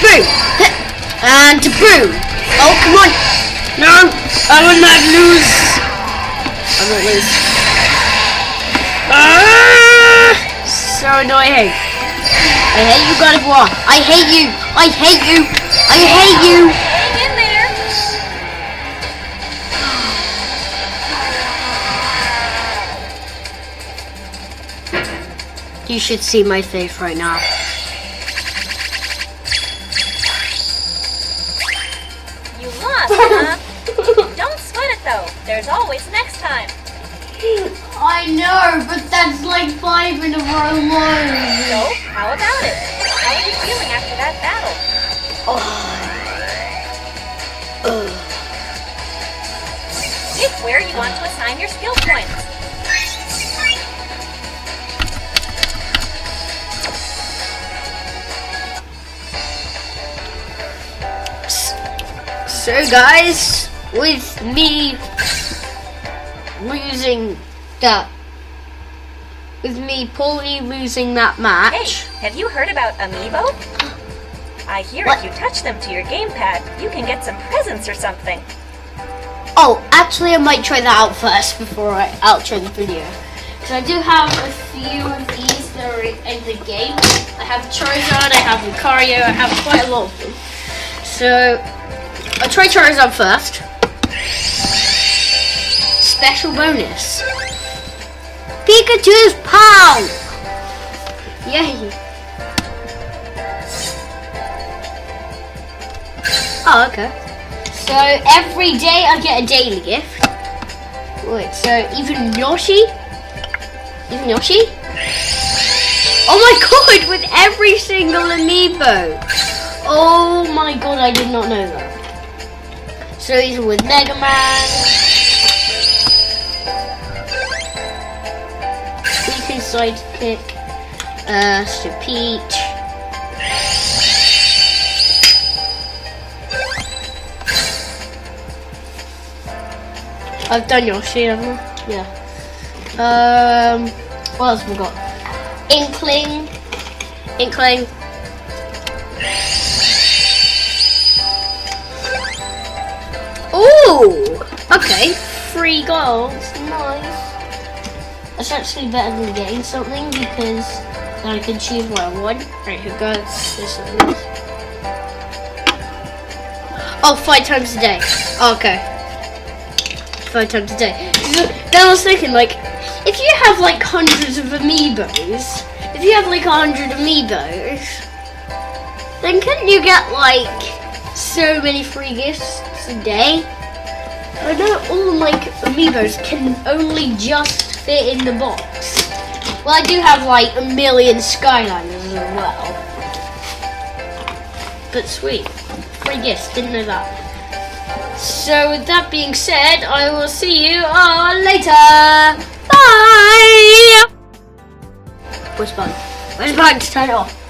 boo, and to boo. Oh, come on. No, I will not lose. I will not lose. Ah, so annoying. I hate you, God of War. I hate you. I hate you. I hate you. Hang in there. You should see my face right now. There's always next time. I know, but that's like five in a row low. So, how about it? How are you feeling after that battle? Oh. Pick where you want to assign your skill points. So guys, with me losing that, with me poorly losing that Hey, match, have you heard about Amiibo? I hear What? if you touch them to your gamepad, you can get some presents or something. oh, actually I might try that out first before I outro the video. Because I do have a few of these that are in the game. I have Charizard, I have Lucario, I have quite a lot of them. So, I'll try Charizard first. Special bonus. Pikachu's POW! Yay! Oh, okay. So every day I get a daily gift. Wait, so even Yoshi? Even Yoshi? Oh my god, with every single amiibo! Oh my god, I did not know that. So even with Mega Man. Riku Sidekick. Uh, so Peach. I've done haven't I? Yeah. Um, what else we got? Inkling. Inkling. Three goals. Nice. That's actually better than getting something because I can choose what I want. Right, here goes. This is. Oh, five times a day. Oh, okay five times a day. Then I was thinking, like, if you have like hundreds of amiibos, if you have like a hundred amiibos, then couldn't you get like so many free gifts a day? Like amiibos can only just fit in the box. Well, I do have like a million Skylanders as well. But sweet, free gifts. Didn't know that. So with that being said, I will see you all later. Bye. Where's button? Where's to turn it off?